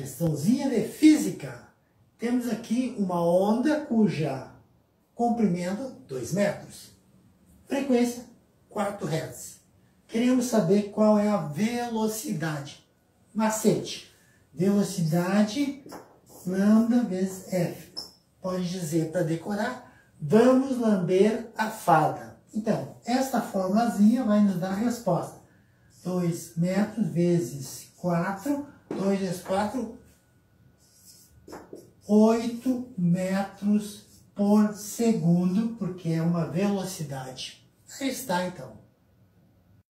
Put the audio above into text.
questãozinha de física. Temos aqui uma onda cuja comprimento 2 metros, frequência 4 Hz. Queremos saber qual é a velocidade. Macete, velocidade lambda vezes F. Pode dizer para decorar, vamos lamber a fada. Então, esta formulazinha vai nos dar a resposta. 2 metros vezes 4, 2 vezes 4, 8 metros por segundo, porque é uma velocidade. Aí está então.